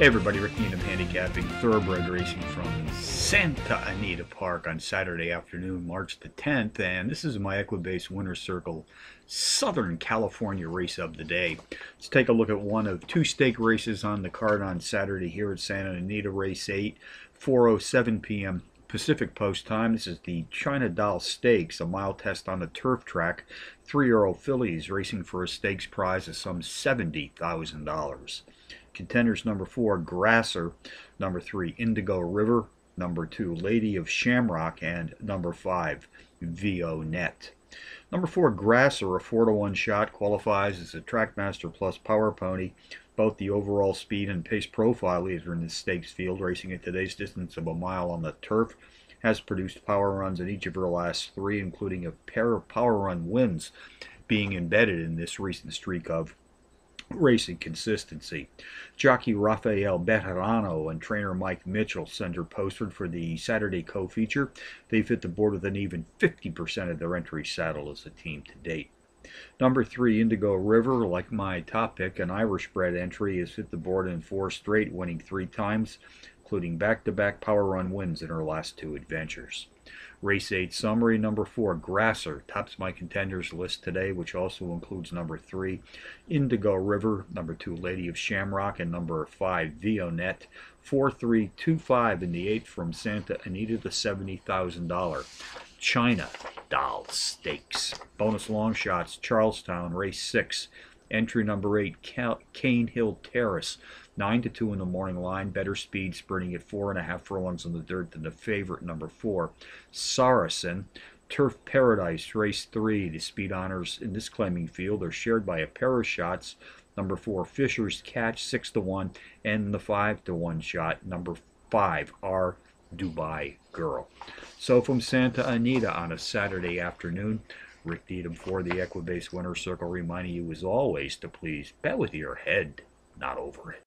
Hey everybody, Rick Needham handicapping thoroughbred racing from Santa Anita Park on Saturday afternoon, March the 10th, and this is my Equibase Winner Circle Southern California race of the day. Let's take a look at one of two stake races on the card on Saturday here at Santa Anita, race 8, 4.07 p.m. Pacific Post time. This is the China Doll Stakes, a mile test on the turf track. Three-year-old fillies racing for a stakes prize of some $70,000. Contenders number four, Grasser. Number three, Indigo River. Number two, Lady of Shamrock. And number five, Vionnet. Number four, Grasser, a 4 to 1 shot, qualifies as a Trackmaster Plus Power Pony. Both the overall speed and pace profile leader in the stakes field, racing at today's distance of a mile on the turf, has produced power runs in each of her last three, including a pair of power run wins being embedded in this recent streak of racing consistency. Jockey Rafael Bejarano and trainer Mike Mitchell center posted for the Saturday co-feature. They fit the board with an even 50% of their entry saddle as a team to date. Number three, Indigo River, like my top pick, an Irish bred entry, has hit the board in four straight, winning three times, including back-to-back -back power run wins in her last two adventures. Race 8 summary number 4 Grasser tops my contenders list today which also includes number 3 Indigo River, number 2 Lady of Shamrock and number 5 Vionnet 4325 in the 8th from Santa Anita the $70,000 China Doll Stakes. Bonus long shots Charlestown race 6 Entry number 8, Cane Hill Terrace. 9 to 2 in the morning line. Better speed, sprinting at 4.5 furlongs on the dirt than the favorite, number 4, Saracen. Turf Paradise, race 3. The speed honors in this claiming field are shared by a pair of shots. Number 4, Fisher's Catch, 6 to 1. And the 5 to 1 shot, number 5, R. Dubai Girl. So from Santa Anita on a Saturday afternoon, Rick Needham for the Equibase Winner Circle, reminding you as always to please bet with your head, not over it.